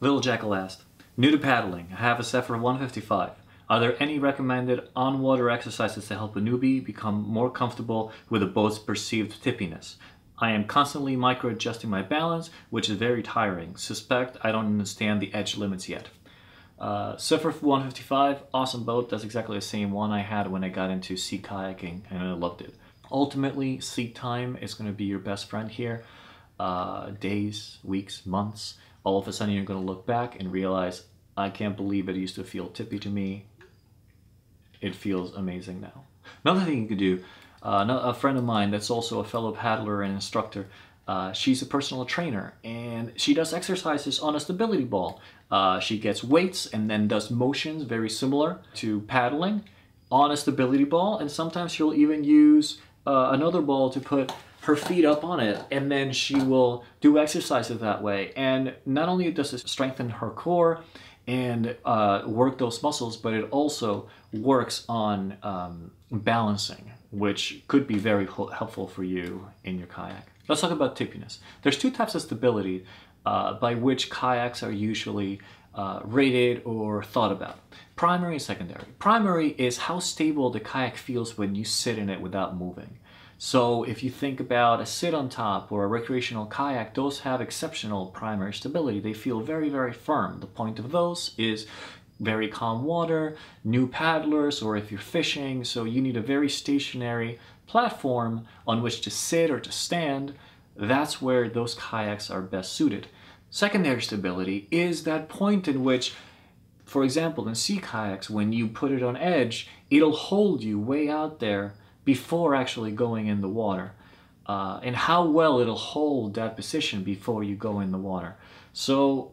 Little Jackal asked, New to paddling, I have a Zephyr 155. Are there any recommended on-water exercises to help a newbie become more comfortable with a boat's perceived tippiness? I am constantly micro-adjusting my balance, which is very tiring. Suspect I don't understand the edge limits yet. Uh, Zephyr 155, awesome boat. That's exactly the same one I had when I got into sea kayaking and I loved it. Ultimately, seat time is going to be your best friend here. Uh, days, weeks, months. All of a sudden, you're going to look back and realize, I can't believe it used to feel tippy to me. It feels amazing now. Another thing you could do, uh, a friend of mine that's also a fellow paddler and instructor, uh, she's a personal trainer and she does exercises on a stability ball. Uh, she gets weights and then does motions very similar to paddling on a stability ball and sometimes she'll even use uh, another ball to put her feet up on it and then she will do exercises that way and not only does it strengthen her core and uh, work those muscles but it also works on um, balancing which could be very helpful for you in your kayak let's talk about tippiness there's two types of stability uh, by which kayaks are usually uh, rated or thought about. Primary and secondary. Primary is how stable the kayak feels when you sit in it without moving. So if you think about a sit on top or a recreational kayak, those have exceptional primary stability. They feel very, very firm. The point of those is very calm water, new paddlers, or if you're fishing, so you need a very stationary platform on which to sit or to stand. That's where those kayaks are best suited. Secondary stability is that point in which, for example, in sea kayaks, when you put it on edge, it'll hold you way out there before actually going in the water. Uh, and how well it'll hold that position before you go in the water. So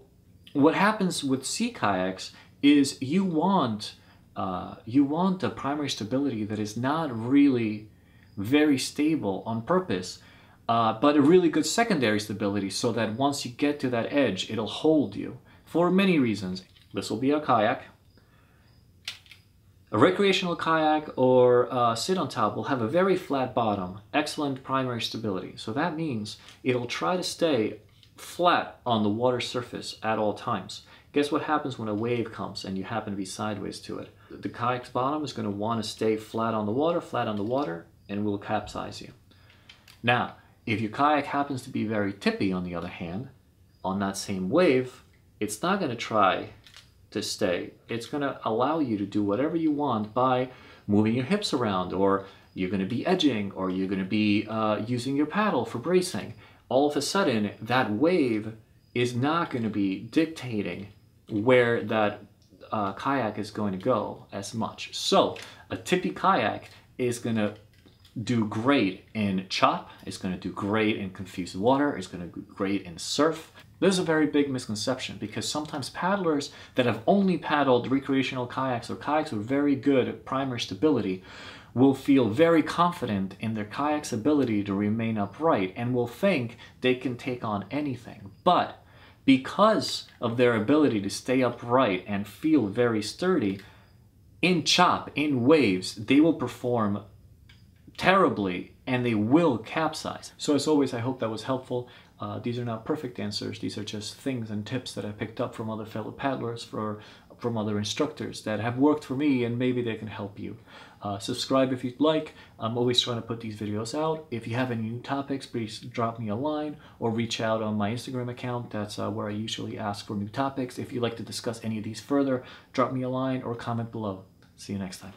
what happens with sea kayaks is you want uh, you want a primary stability that is not really very stable on purpose uh, but a really good secondary stability so that once you get to that edge, it'll hold you for many reasons. This will be a kayak. A recreational kayak or uh, sit on top will have a very flat bottom, excellent primary stability. So that means it'll try to stay flat on the water surface at all times. Guess what happens when a wave comes and you happen to be sideways to it? The kayak's bottom is going to want to stay flat on the water, flat on the water, and will capsize you. Now, if your kayak happens to be very tippy, on the other hand, on that same wave, it's not going to try to stay. It's going to allow you to do whatever you want by moving your hips around, or you're going to be edging, or you're going to be uh, using your paddle for bracing. All of a sudden, that wave is not going to be dictating where that uh, kayak is going to go as much. So, a tippy kayak is going to do great in chop, it's going to do great in confused water, it's going to do great in surf. This is a very big misconception because sometimes paddlers that have only paddled recreational kayaks or kayaks with very good at primary stability will feel very confident in their kayak's ability to remain upright and will think they can take on anything. But because of their ability to stay upright and feel very sturdy, in chop, in waves, they will perform terribly and they will capsize. So as always, I hope that was helpful. Uh, these are not perfect answers. These are just things and tips that I picked up from other fellow paddlers, for, from other instructors that have worked for me and maybe they can help you. Uh, subscribe if you'd like. I'm always trying to put these videos out. If you have any new topics, please drop me a line or reach out on my Instagram account. That's uh, where I usually ask for new topics. If you'd like to discuss any of these further, drop me a line or comment below. See you next time.